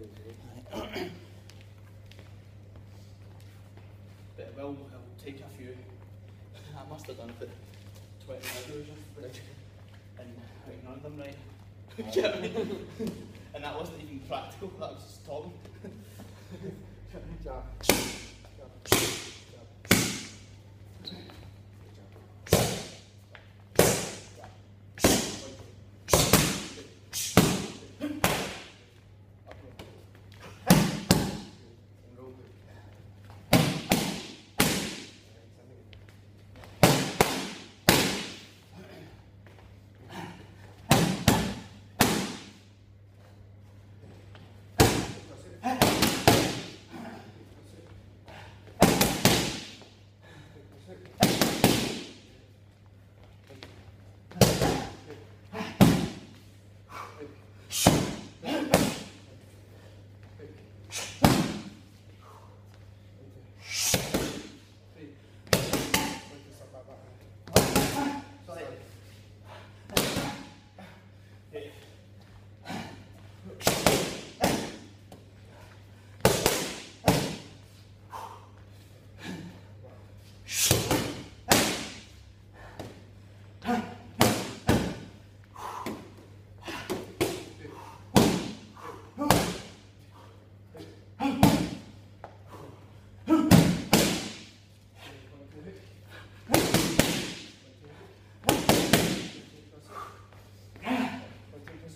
But it will, it'll take a few. I must have done about 20 videos of and I ignored them right. You and that wasn't even practical, that was just talking.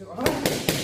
Oh.